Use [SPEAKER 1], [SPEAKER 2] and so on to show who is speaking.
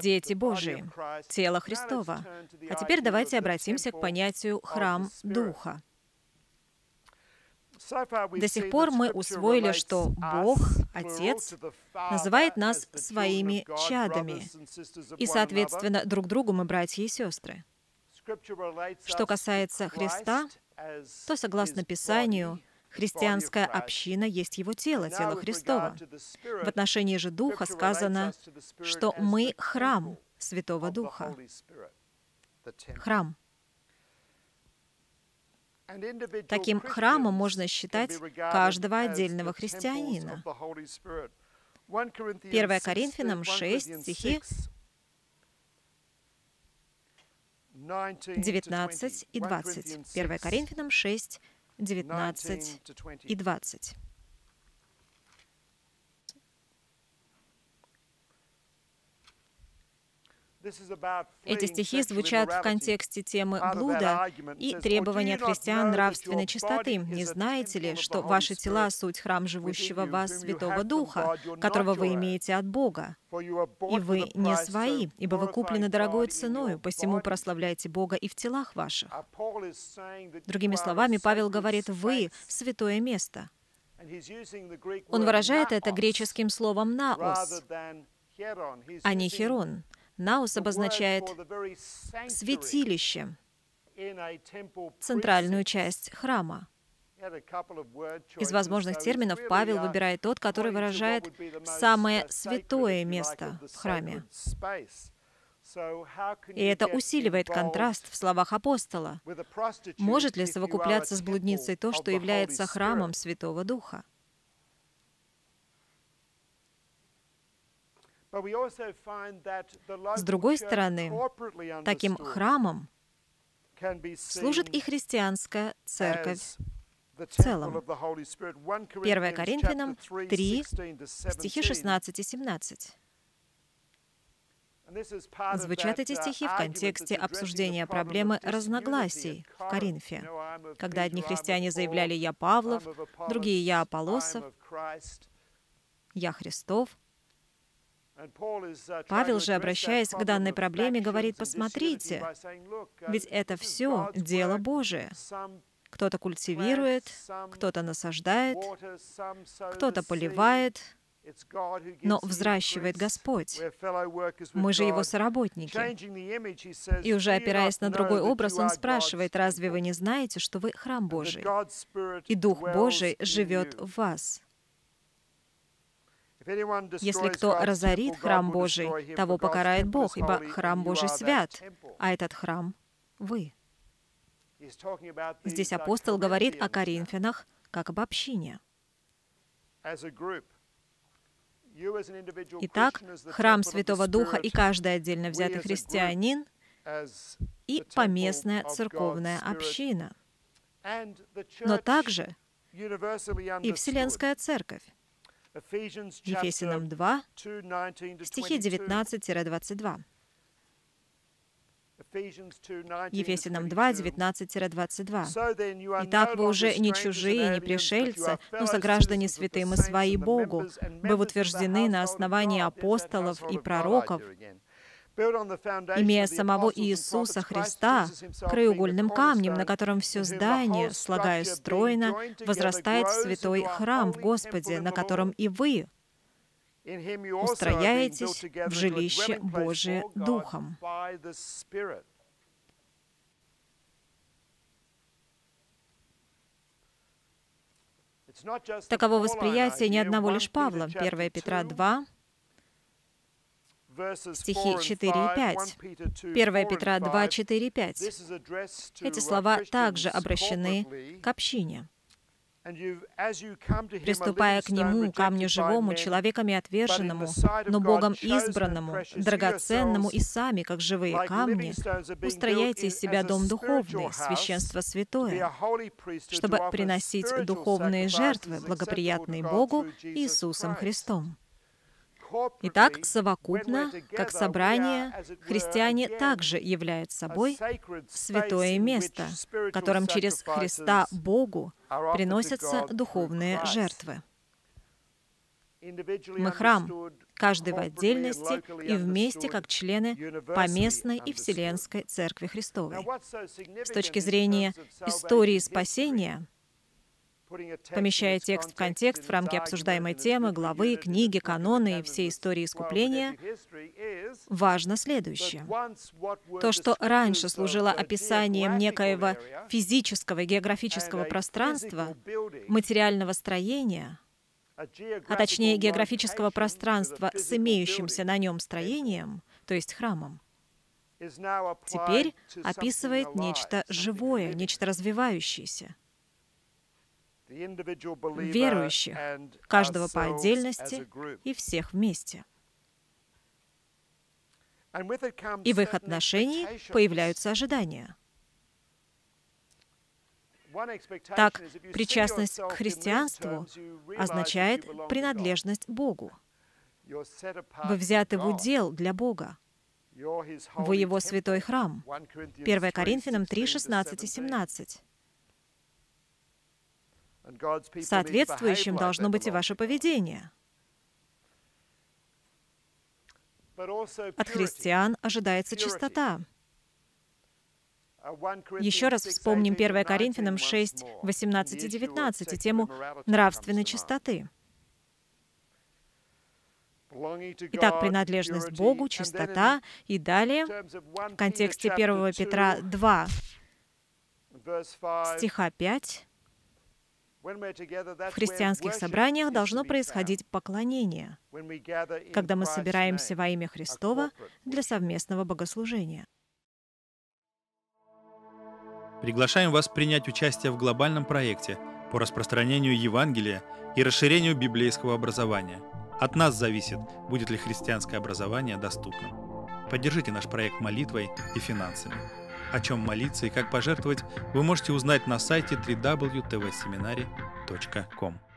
[SPEAKER 1] Дети Божии, тело Христова. А теперь давайте обратимся к понятию «храм Духа». До сих пор мы усвоили, что Бог, Отец, называет нас своими чадами, и, соответственно, друг другу мы братья и сестры. Что касается Христа, то, согласно Писанию, христианская община есть его тело, тело Христова. В отношении же Духа сказано, что мы храм Святого Духа. Храм. Таким храмом можно считать каждого отдельного христианина. 1 Коринфянам 6, стихи 19 и 20. 1 Коринфянам 6, 19 и 20. Эти стихи звучат в контексте темы блуда и требования от христиан нравственной чистоты. Не знаете ли, что ваши тела — суть храм живущего в вас Святого Духа, которого вы имеете от Бога? И вы не свои, ибо вы куплены дорогой ценою, посему прославляйте Бога и в телах ваших. Другими словами, Павел говорит, вы — святое место. Он выражает это греческим словом «наос», а не «херон». Наус обозначает святилище, центральную часть храма. Из возможных терминов Павел выбирает тот, который выражает самое святое место в храме. И это усиливает контраст в словах апостола. Может ли совокупляться с блудницей то, что является храмом Святого Духа? С другой стороны, таким храмом служит и христианская церковь в целом. 1 Коринфянам 3, стихи 16 и 17. Звучат эти стихи в контексте обсуждения проблемы разногласий в Коринфе, когда одни христиане заявляли «Я Павлов», другие «Я Аполосов», «Я Христов»,
[SPEAKER 2] Uh,
[SPEAKER 1] Павел же, обращаясь к данной проблеме, говорит, посмотрите, ведь это все дело Божие. Кто-то культивирует, кто-то насаждает, кто-то поливает, но взращивает Господь. Мы же Его соработники. И уже опираясь на другой образ, он спрашивает, разве вы не знаете, что вы храм Божий, и Дух Божий живет в вас? Если кто разорит храм Божий, того покарает Бог, ибо храм Божий свят, а этот храм — вы. Здесь апостол говорит о Коринфянах как об общине. Итак, храм Святого Духа и каждый отдельно взятый христианин и поместная церковная община, но также и Вселенская Церковь. Ефесянам 2, стихи 19-22. Ефесянам 2, 19-22. «Итак, вы уже не чужие, не пришельцы, но сограждане святым и свои Богу. Вы утверждены на основании апостолов и пророков, имея самого Иисуса Христа краеугольным камнем, на котором все здание, слагаясь стройно, возрастает в святой храм в Господе, на котором и вы устрояетесь в жилище Божие Духом. Таково восприятие не одного лишь Павла. 1 Петра 2, стихи 4 и 5. 1 Петра 2, 4 и 5. Эти слова также обращены к общине. Приступая к Нему, камню живому, человеками отверженному, но Богом избранному, драгоценному и сами, как живые камни, устрояйте из себя дом духовный, священство святое, чтобы приносить духовные жертвы, благоприятные Богу Иисусом Христом. Итак, совокупно, как собрание, христиане также являют собой святое место, в котором через Христа Богу приносятся духовные жертвы. Мы храм, каждый в отдельности и вместе как члены поместной и Вселенской Церкви Христовой. С точки зрения истории спасения, помещая текст в контекст в рамки обсуждаемой темы, главы, книги, каноны и всей истории искупления, важно следующее. То, что раньше служило описанием некоего физического и географического пространства, материального строения — а точнее географического пространства с имеющимся на нем строением, то есть храмом, теперь описывает нечто живое, нечто развивающееся. Верующих, каждого по отдельности и всех вместе. И в их отношении появляются ожидания — так, причастность к христианству означает принадлежность Богу. Вы взяты в удел для Бога. Вы Его святой храм. 1 Коринфянам 3, 16 и 17. Соответствующим должно быть и ваше поведение. От христиан ожидается чистота. Еще раз вспомним 1 Коринфянам 6, 18 и 19 и тему нравственной чистоты. Итак, принадлежность Богу, чистота. И далее, в контексте 1 Петра 2, стиха 5, в христианских собраниях должно происходить поклонение, когда мы собираемся во имя Христова для совместного богослужения.
[SPEAKER 2] Приглашаем вас принять участие в глобальном проекте по распространению Евангелия и расширению библейского образования. От нас зависит, будет ли христианское образование доступным. Поддержите наш проект молитвой и финансами. О чем молиться и как пожертвовать, вы можете узнать на сайте www.tvseminary.com.